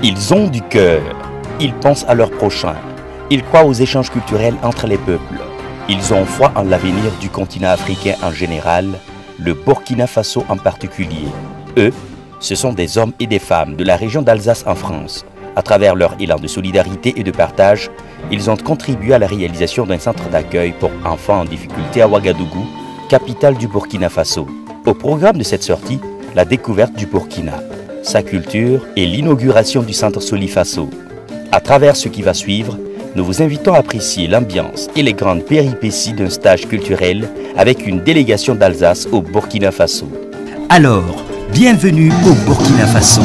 Ils ont du cœur. Ils pensent à leur prochain. Ils croient aux échanges culturels entre les peuples. Ils ont foi en l'avenir du continent africain en général, le Burkina Faso en particulier. Eux, ce sont des hommes et des femmes de la région d'Alsace en France. À travers leur élan de solidarité et de partage, ils ont contribué à la réalisation d'un centre d'accueil pour enfants en difficulté à Ouagadougou, capitale du Burkina Faso. Au programme de cette sortie, la découverte du Burkina, sa culture et l'inauguration du centre Solifaso. À travers ce qui va suivre, nous vous invitons à apprécier l'ambiance et les grandes péripéties d'un stage culturel avec une délégation d'Alsace au Burkina Faso. Alors, bienvenue au Burkina Faso.